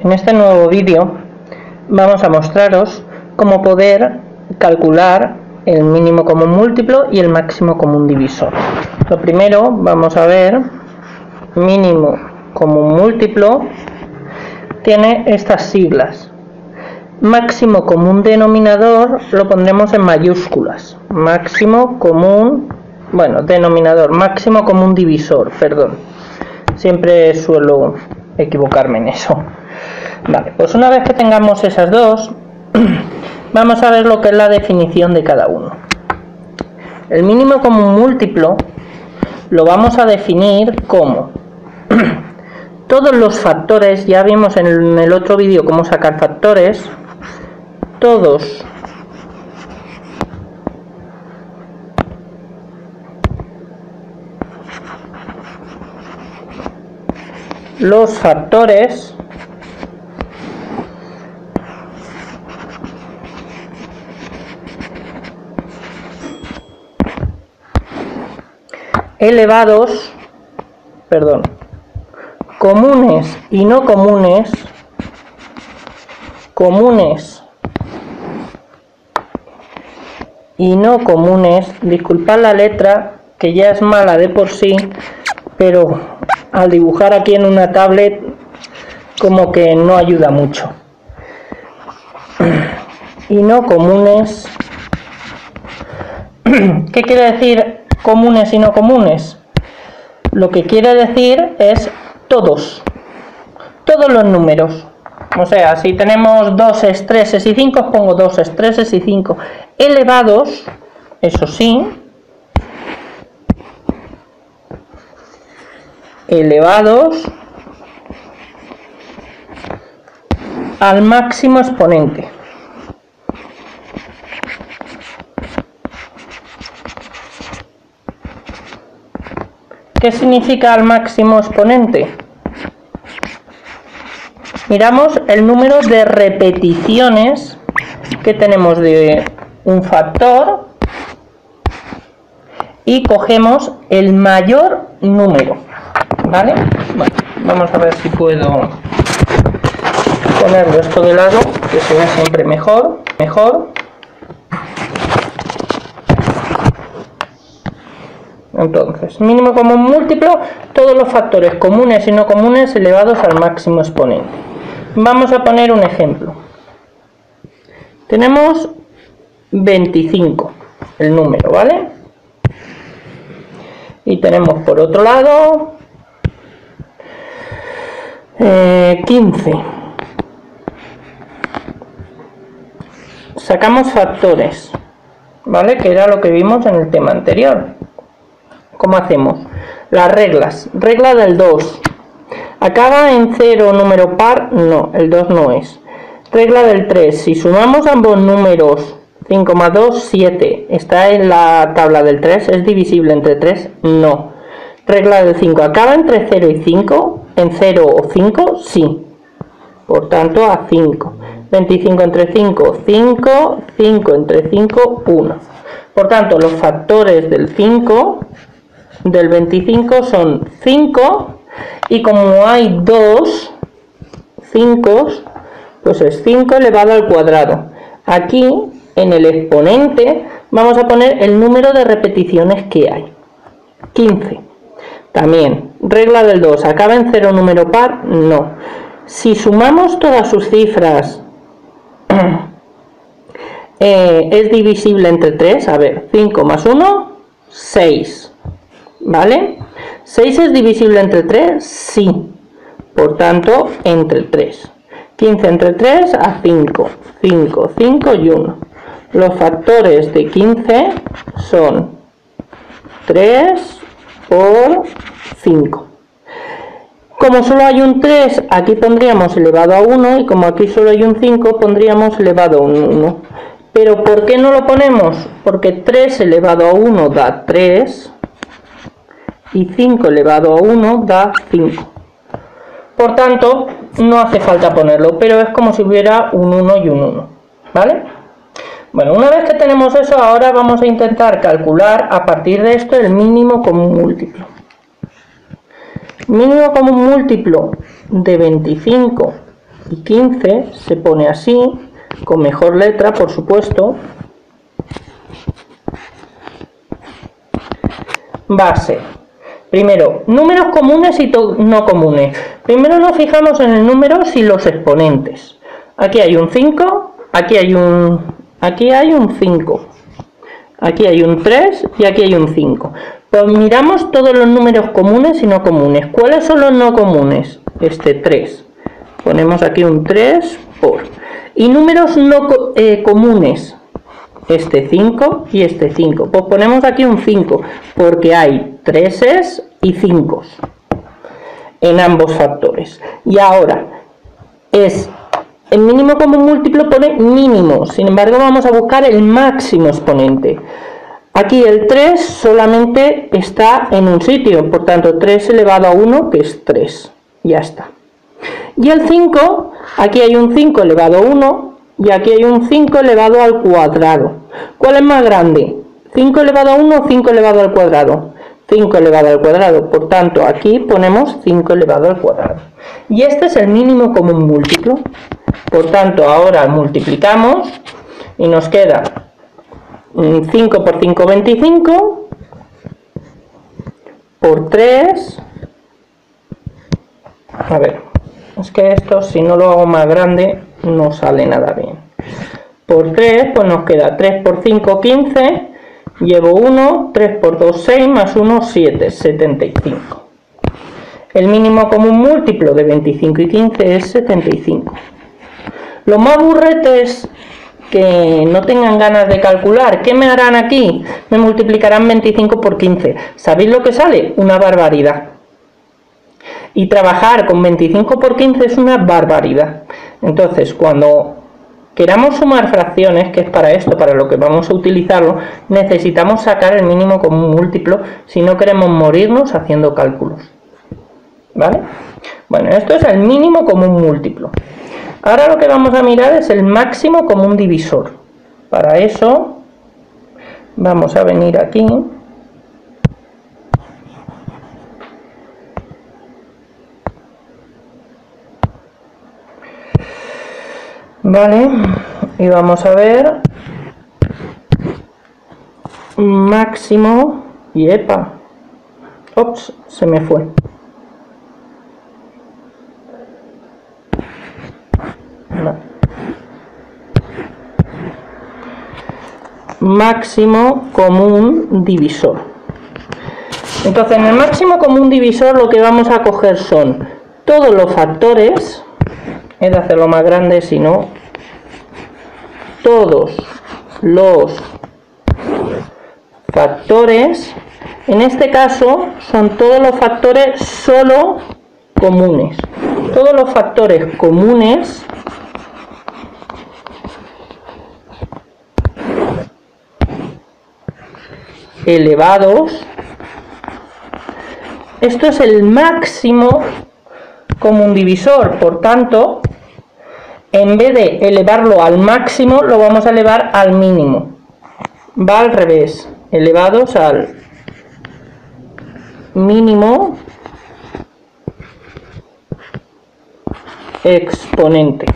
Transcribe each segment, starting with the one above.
En este nuevo vídeo vamos a mostraros cómo poder calcular el mínimo común múltiplo y el máximo común divisor. Lo primero vamos a ver mínimo común múltiplo tiene estas siglas. Máximo común denominador lo pondremos en mayúsculas. Máximo común, bueno, denominador, máximo común divisor, perdón. Siempre suelo equivocarme en eso. Vale, pues una vez que tengamos esas dos, vamos a ver lo que es la definición de cada uno. El mínimo común múltiplo lo vamos a definir como todos los factores, ya vimos en el otro vídeo cómo sacar factores, todos los factores elevados, perdón, comunes y no comunes, comunes y no comunes, disculpad la letra que ya es mala de por sí, pero al dibujar aquí en una tablet como que no ayuda mucho. Y no comunes. ¿Qué quiere decir comunes y no comunes? Lo que quiere decir es todos. Todos los números. O sea, si tenemos dos estreses y 5, pongo dos estreses y 5 elevados, eso sí, elevados al máximo exponente. ¿Qué significa al máximo exponente? Miramos el número de repeticiones que tenemos de un factor y cogemos el mayor número. ¿Vale? Bueno, vamos a ver si puedo ponerlo esto de lado, que se ve siempre mejor, mejor. Entonces, mínimo común múltiplo, todos los factores comunes y no comunes elevados al máximo exponente. Vamos a poner un ejemplo. Tenemos 25, el número, ¿vale? Y tenemos por otro lado 15. Eh, Sacamos factores, ¿vale? Que era lo que vimos en el tema anterior. ¿Cómo hacemos? Las reglas. Regla del 2. ¿Acaba en 0 número par? No, el 2 no es. Regla del 3. Si sumamos ambos números 5 más 2, 7. ¿Está en la tabla del 3? ¿Es divisible entre 3? No. Regla del 5. ¿Acaba entre 0 y 5? ¿En 0 o 5? Sí. Por tanto, a 5. 25 entre 5, 5. 5 entre 5, 1. Por tanto, los factores del 5, del 25 son 5. Y como hay dos 5, pues es 5 elevado al cuadrado. Aquí, en el exponente, vamos a poner el número de repeticiones que hay. 15. También, regla del 2, ¿acaba en 0 número par? No. Si sumamos todas sus cifras, eh, es divisible entre 3. A ver, 5 más 1, 6. ¿Vale? 6 es divisible entre 3, sí. Por tanto, entre 3. 15 entre 3 a 5. 5, 5 y 1. Los factores de 15 son 3 por 5. Como solo hay un 3, aquí pondríamos elevado a 1 y como aquí solo hay un 5, pondríamos elevado a un 1. Pero ¿por qué no lo ponemos? Porque 3 elevado a 1 da 3 y 5 elevado a 1 da 5. Por tanto, no hace falta ponerlo, pero es como si hubiera un 1 y un 1. ¿Vale? Bueno, una vez que tenemos eso, ahora vamos a intentar calcular a partir de esto el mínimo común múltiplo. Mínimo común múltiplo de 25 y 15 se pone así, con mejor letra, por supuesto. Base. Primero, números comunes y no comunes. Primero nos fijamos en el número y los exponentes. Aquí hay un 5, aquí hay un aquí hay un 5. Aquí hay un 3 y aquí hay un 5. Pues miramos todos los números comunes y no comunes. ¿Cuáles son los no comunes? Este 3. Ponemos aquí un 3 por. Y números no eh, comunes. Este 5 y este 5. Pues ponemos aquí un 5 porque hay 3 y 5 en ambos factores. Y ahora es el mínimo común múltiplo pone mínimo, sin embargo vamos a buscar el máximo exponente. Aquí el 3 solamente está en un sitio, por tanto 3 elevado a 1 que es 3, ya está. Y el 5, aquí hay un 5 elevado a 1 y aquí hay un 5 elevado al cuadrado. ¿Cuál es más grande? 5 elevado a 1 o 5 elevado al cuadrado. 5 elevado al cuadrado, por tanto aquí ponemos 5 elevado al cuadrado. Y este es el mínimo común múltiplo. Por tanto, ahora multiplicamos y nos queda 5 por 5, 25, por 3, a ver, es que esto si no lo hago más grande no sale nada bien. Por 3, pues nos queda 3 por 5, 15, llevo 1, 3 por 2, 6, más 1, 7, 75. El mínimo común múltiplo de 25 y 15 es 75. Los más burretes que no tengan ganas de calcular, ¿qué me harán aquí? Me multiplicarán 25 por 15. ¿Sabéis lo que sale? Una barbaridad. Y trabajar con 25 por 15 es una barbaridad. Entonces, cuando queramos sumar fracciones, que es para esto, para lo que vamos a utilizarlo, necesitamos sacar el mínimo común múltiplo si no queremos morirnos haciendo cálculos. ¿Vale? Bueno, esto es el mínimo común múltiplo. Ahora lo que vamos a mirar es el máximo común divisor. Para eso vamos a venir aquí. Vale, y vamos a ver máximo y epa. Ops, se me fue. máximo común divisor. Entonces, en el máximo común divisor lo que vamos a coger son todos los factores, he de hacerlo más grande, si no, todos los factores, en este caso son todos los factores solo comunes. Todos los factores comunes elevados. Esto es el máximo común divisor, por tanto, en vez de elevarlo al máximo, lo vamos a elevar al mínimo. Va al revés, elevados al mínimo exponente.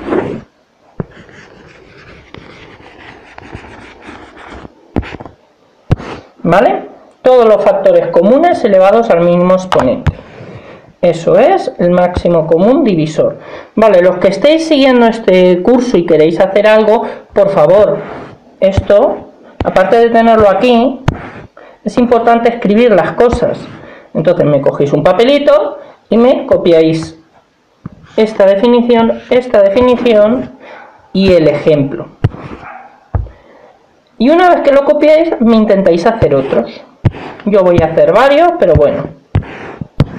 ¿Vale? Todos los factores comunes elevados al mínimo exponente. Eso es el máximo común divisor. Vale, los que estéis siguiendo este curso y queréis hacer algo, por favor, esto, aparte de tenerlo aquí, es importante escribir las cosas. Entonces me cogéis un papelito y me copiáis esta definición, esta definición y el ejemplo. Y una vez que lo copiáis, me intentáis hacer otros. Yo voy a hacer varios, pero bueno.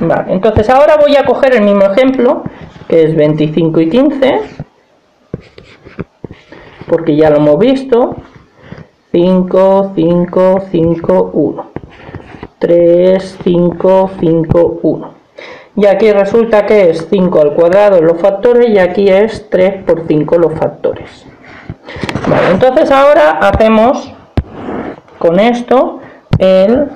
Vale, entonces ahora voy a coger el mismo ejemplo, que es 25 y 15, porque ya lo hemos visto. 5, 5, 5, 1. 3, 5, 5, 1. Y aquí resulta que es 5 al cuadrado los factores y aquí es 3 por 5 los factores entonces ahora hacemos con esto el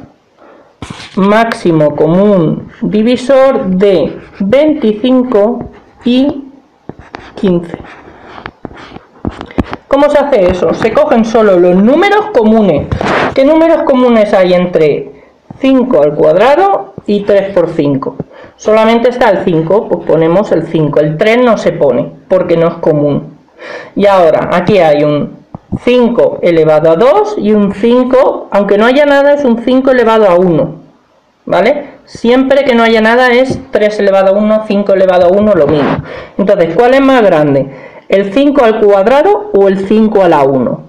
máximo común divisor de 25 y 15. ¿Cómo se hace eso? Se cogen solo los números comunes. ¿Qué números comunes hay entre 5 al cuadrado y 3 por 5? Solamente está el 5, pues ponemos el 5. El 3 no se pone porque no es común. Y ahora, aquí hay un 5 elevado a 2 y un 5, aunque no haya nada, es un 5 elevado a 1. ¿Vale? Siempre que no haya nada es 3 elevado a 1, 5 elevado a 1, lo mismo. Entonces, ¿cuál es más grande? ¿El 5 al cuadrado o el 5 a la 1?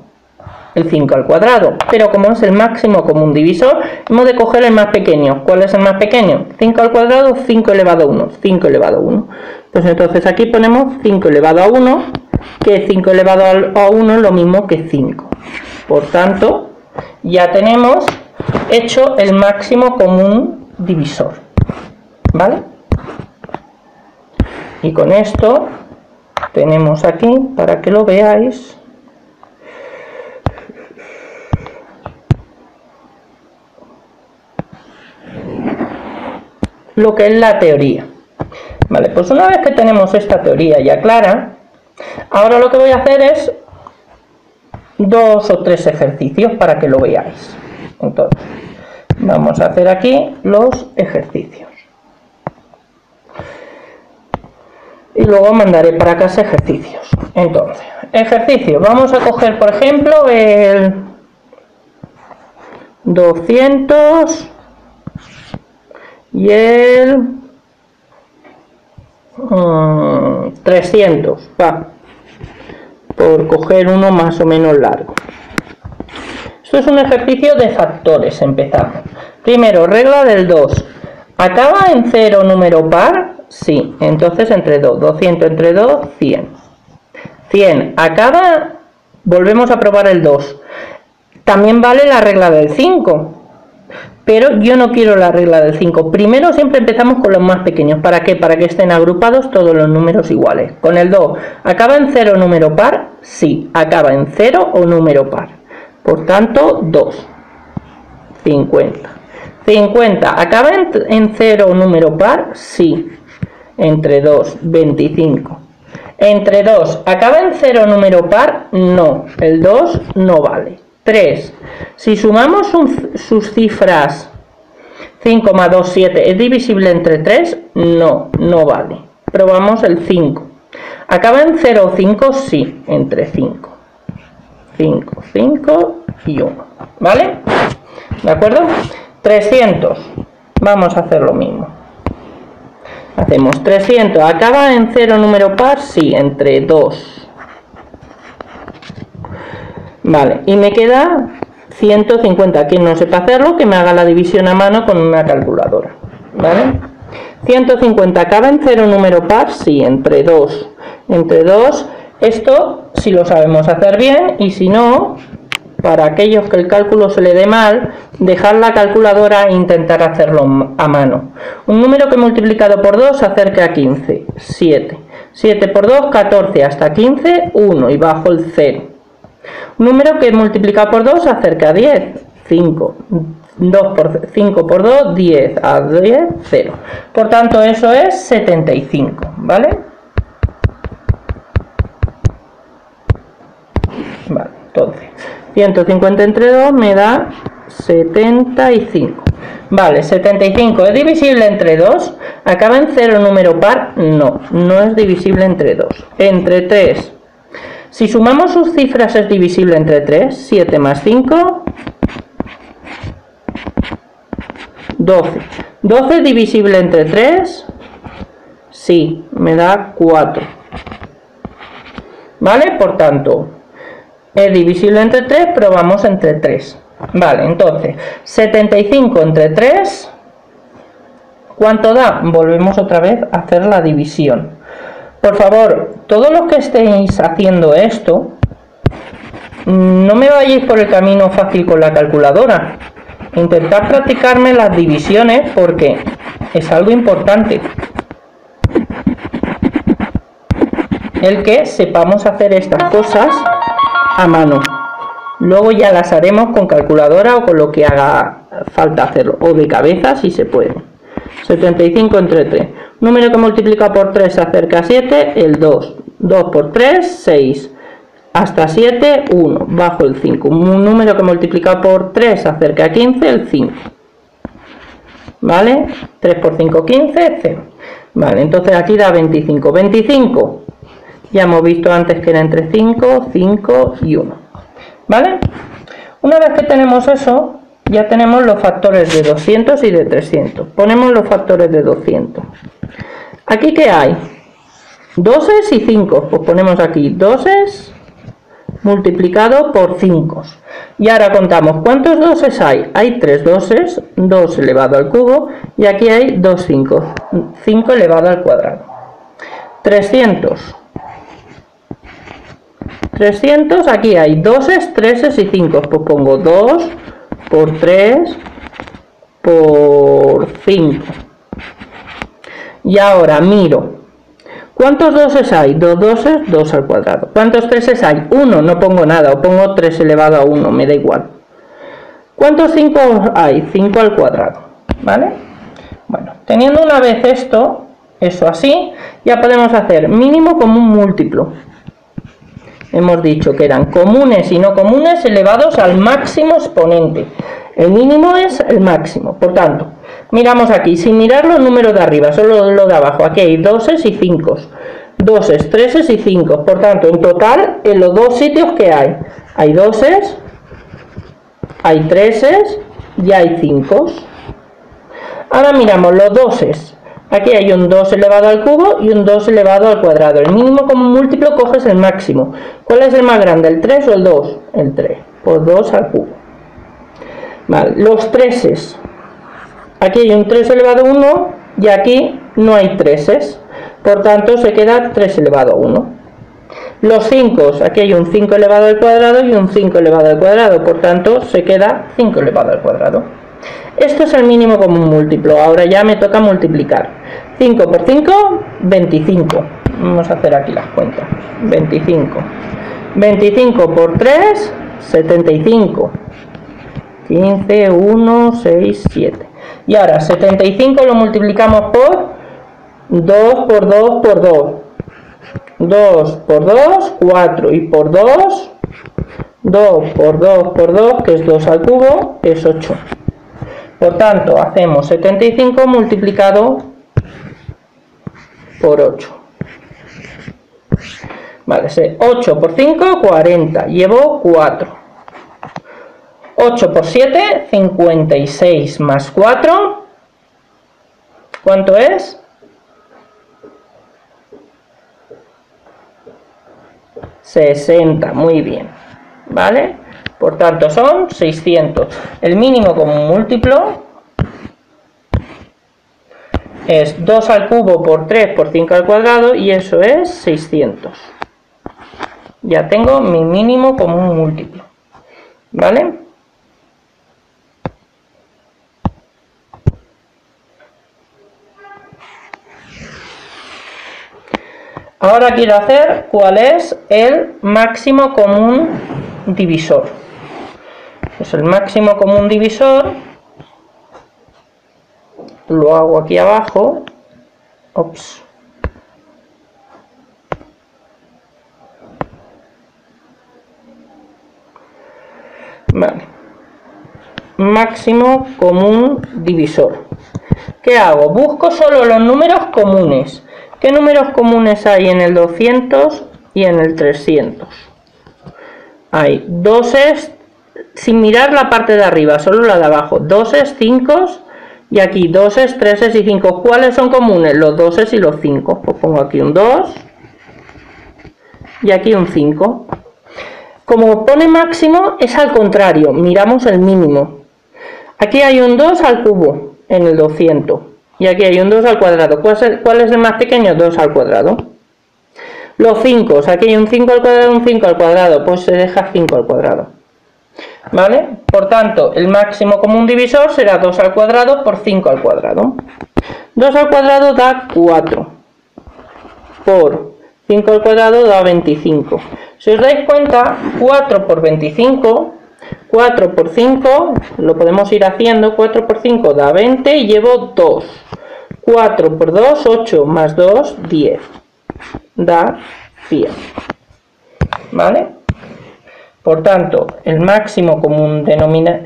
El 5 al cuadrado. Pero como es el máximo común divisor, hemos de coger el más pequeño. ¿Cuál es el más pequeño? 5 al cuadrado, 5 elevado a 1. 5 elevado a 1. Pues entonces aquí ponemos 5 elevado a 1, que 5 elevado a 1 es lo mismo que 5. Por tanto, ya tenemos hecho el máximo común divisor. ¿Vale? Y con esto tenemos aquí para que lo veáis lo que es la teoría vale pues una vez que tenemos esta teoría ya clara ahora lo que voy a hacer es dos o tres ejercicios para que lo veáis entonces vamos a hacer aquí los ejercicios y luego mandaré para casa ejercicios. Entonces, ejercicio. Vamos a coger, por ejemplo, el 200 y el 300. Mm, Va. Por coger uno más o menos largo. Esto es un ejercicio de factores. Empezamos. Primero, regla del 2. Acaba en cero número par Sí, entonces entre 2, 200 entre 2, 100. 100. Acaba, volvemos a probar el 2. También vale la regla del 5. Pero yo no quiero la regla del 5. Primero siempre empezamos con los más pequeños. ¿Para qué? Para que estén agrupados todos los números iguales. Con el 2, ¿acaba en 0 número par? Sí, acaba en 0 o número par. Por tanto, 2. 50. 50. ¿Acaba en 0 número par? Sí entre 2, 25. Entre 2, ¿acaba en 0 número par? No, el 2 no vale. 3. Si sumamos sus cifras 5 más 2, 7, ¿es divisible entre 3? No, no vale. Probamos el 5. ¿Acaba en 0 5? Sí, entre 5. 5, 5 y 1. ¿Vale? ¿De acuerdo? 300. Vamos a hacer lo mismo. Hacemos 300. ¿Acaba en 0 número par? Sí, entre 2. Vale, y me queda 150. Quien no sepa hacerlo, que me haga la división a mano con una calculadora. ¿Vale? 150. ¿Acaba en 0 número par? Sí, entre 2. Entre 2. Esto si lo sabemos hacer bien y si no, para aquellos que el cálculo se le dé mal, dejar la calculadora e intentar hacerlo a mano. Un número que multiplicado por 2 acerca a 15, 7. 7 por 2, 14, hasta 15, 1 y bajo el 0. Un número que multiplicado por 2 acerca a 10, 5. 2 por 5 por 2, 10 a 10, 0. Por tanto, eso es 75, ¿vale? Vale, entonces 150 entre 2 me da 75. Vale, 75 es divisible entre 2. ¿Acaba en 0 número par? No, no es divisible entre 2. Entre 3. Si sumamos sus cifras es divisible entre 3. 7 más 5. 12. 12 divisible entre 3. Sí, me da 4. ¿Vale? Por tanto, es divisible entre 3, pero vamos entre 3. Vale, entonces, 75 entre 3, ¿cuánto da? Volvemos otra vez a hacer la división. Por favor, todos los que estéis haciendo esto, no me vayáis por el camino fácil con la calculadora. Intentad practicarme las divisiones porque es algo importante. El que sepamos hacer estas cosas a mano. Luego ya las haremos con calculadora o con lo que haga falta hacerlo, o de cabeza si se puede. 75 entre 3. Número que multiplica por 3 acerca a 7, el 2. 2 por 3, 6. Hasta 7, 1. Bajo el 5. Un número que multiplicado por 3 acerca a 15, el 5. ¿Vale? 3 por 5, 15, 0. Vale, entonces aquí da 25. 25. Ya hemos visto antes que era entre 5, 5 y 1. ¿Vale? Una vez que tenemos eso, ya tenemos los factores de 200 y de 300. Ponemos los factores de 200. ¿Aquí qué hay? 12 y 5. Pues ponemos aquí 12 multiplicado por 5. Y ahora contamos cuántos doses hay. Hay 3 doses, 2 elevado al cubo, y aquí hay 2 5, 5 elevado al cuadrado. 300. 300, aquí hay 2, 3 y 5. Pues pongo 2 por 3 por 5. Y ahora miro ¿Cuántos doses hay? Dos doses, 2 al cuadrado. ¿Cuántos treses hay? 1, no pongo nada, o pongo 3 elevado a 1, me da igual. ¿Cuántos 5 hay? 5 al cuadrado, ¿vale? Bueno, teniendo una vez esto, eso así, ya podemos hacer mínimo como un múltiplo. Hemos dicho que eran comunes y no comunes elevados al máximo exponente. El mínimo es el máximo, por tanto, Miramos aquí, sin mirar los números de arriba, solo lo de abajo. Aquí hay 12 y 5. 12, 13 y 5. Por tanto, en total, en los dos sitios que hay, hay 12, hay 13 y hay 5. Ahora miramos los 12. Aquí hay un 2 elevado al cubo y un 2 elevado al cuadrado. El mínimo como múltiplo coges el máximo. ¿Cuál es el más grande, el 3 o el 2? El 3, por 2 al cubo. Vale, los 13 Aquí hay un 3 elevado a 1 y aquí no hay 3 por tanto se queda 3 elevado a 1. Los 5, aquí hay un 5 elevado al cuadrado y un 5 elevado al cuadrado, por tanto se queda 5 elevado al cuadrado. Esto es el mínimo común múltiplo, ahora ya me toca multiplicar. 5 por 5, 25. Vamos a hacer aquí las cuentas. 25. 25 por 3, 75. 15, 1, 6, 7. Y ahora 75 lo multiplicamos por 2 por 2 por 2. 2 por 2, 4 y por 2, 2 por 2 por 2, que es 2 al cubo, es 8. Por tanto, hacemos 75 multiplicado por 8. Vale, 8 por 5, 40. Llevo 4. 8 por 7, 56 más 4. ¿Cuánto es? 60, muy bien. ¿Vale? Por tanto son 600. El mínimo como múltiplo es 2 al cubo por 3 por 5 al cuadrado y eso es 600. Ya tengo mi mínimo como un múltiplo. ¿Vale? Ahora quiero hacer cuál es el máximo común divisor. Pues el máximo común divisor lo hago aquí abajo. Ops. Vale. Máximo común divisor. ¿Qué hago? Busco solo los números comunes. ¿Qué números comunes hay en el 200 y en el 300? Hay doses, sin mirar la parte de arriba, solo la de abajo, doses, 5 y aquí doses, 3 y 5. ¿Cuáles son comunes? Los doses y los 5. Pues pongo aquí un 2 y aquí un 5. Como pone máximo, es al contrario, miramos el mínimo. Aquí hay un 2 al cubo en el 200. Y aquí hay un 2 al cuadrado. ¿Cuál es el más pequeño? 2 al cuadrado. Los 5, aquí hay un 5 al cuadrado, un 5 al cuadrado, pues se deja 5 al cuadrado. ¿Vale? Por tanto, el máximo común divisor será 2 al cuadrado por 5 al cuadrado. 2 al cuadrado da 4. Por 5 al cuadrado da 25. Si os dais cuenta, 4 por 25 4 por 5, lo podemos ir haciendo, 4 por 5 da 20 y llevo 2. 4 por 2, 8 más 2, 10. Da 100. ¿Vale? Por tanto, el máximo común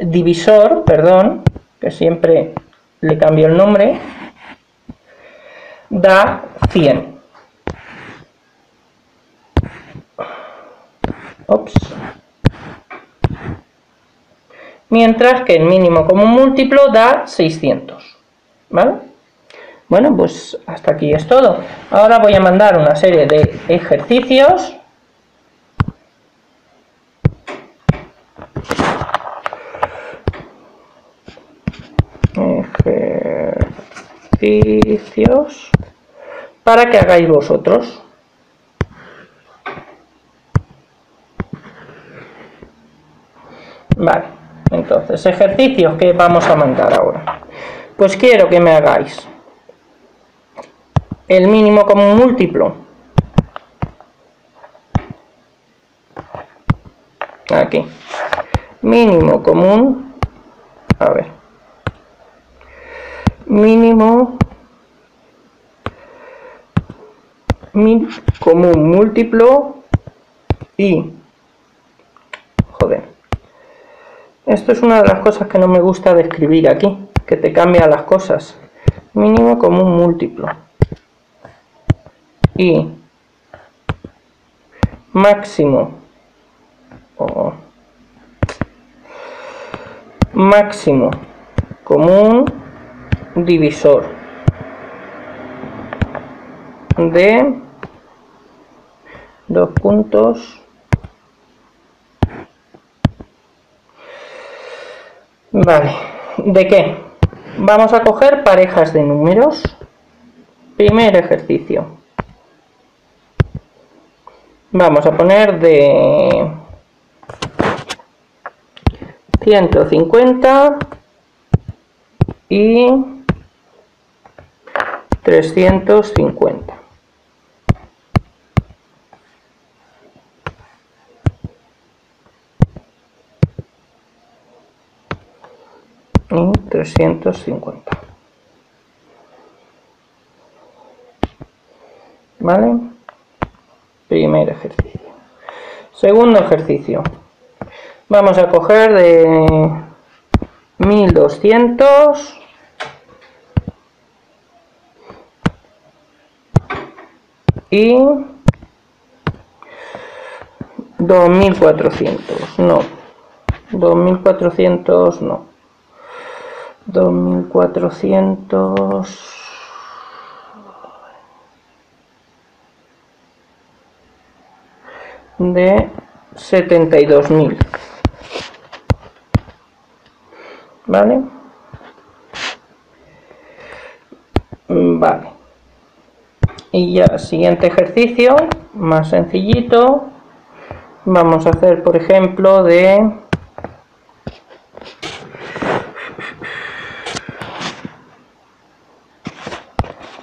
divisor, perdón, que siempre le cambio el nombre, da 100. Ops. Mientras que el mínimo común múltiplo da 600. ¿Vale? Bueno, pues hasta aquí es todo. Ahora voy a mandar una serie de ejercicios ejercicios para que hagáis vosotros. Vale, entonces, ejercicios que vamos a mandar ahora. Pues quiero que me hagáis el mínimo común múltiplo. Aquí. Mínimo común. A ver. Mínimo común múltiplo y joder esto es una de las cosas que no me gusta de escribir aquí que te cambia las cosas. Mínimo común múltiplo y máximo máximo común divisor de dos puntos. Vale. ¿de qué? vamos a coger parejas de números. Primer ejercicio. Vamos a poner de 150 y 350 y 350 vale primer ejercicio. Segundo ejercicio. Vamos a coger de 1200 y 2400 no. 2400 no. 2400 de 72.000 vale vale y ya siguiente ejercicio más sencillito. Vamos a hacer por ejemplo de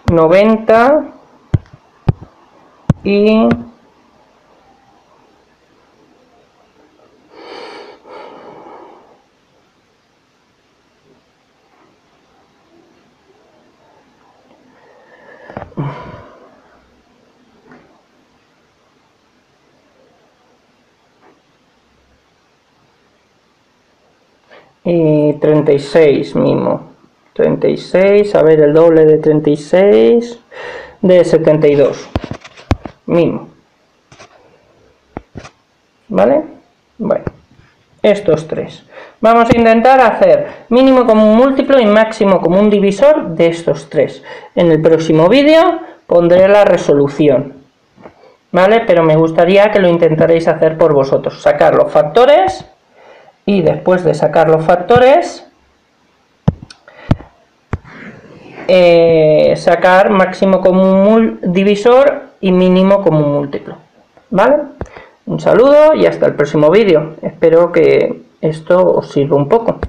90 y y 36 mismo 36, a ver el doble de 36, de 72, mismo. ¿Vale? Bueno, estos tres. Vamos a intentar hacer mínimo común múltiplo y máximo común divisor de estos tres. En el próximo vídeo pondré la resolución. ¿Vale? Pero me gustaría que lo intentaréis hacer por vosotros. Sacar los factores y después de sacar los factores Eh, sacar máximo común divisor y mínimo común múltiplo. ¿Vale? Un saludo y hasta el próximo vídeo. Espero que esto os sirva un poco.